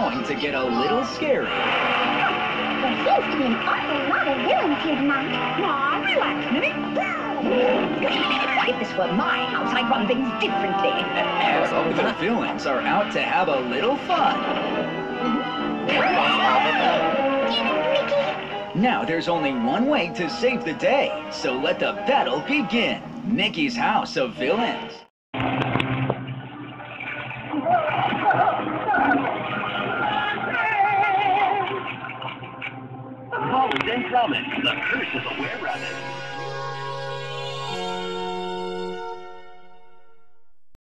going to get a little scary. There seems to be an awful lot of villains here tonight. Now, relax, Minnie. if this were my house, I'd run things differently. As all The villains are out to have a little fun. Now there's only one way to save the day, so let the battle begin. Mickey's House of Villains. Ladies and gentlemen, the curse of the were-rabbit.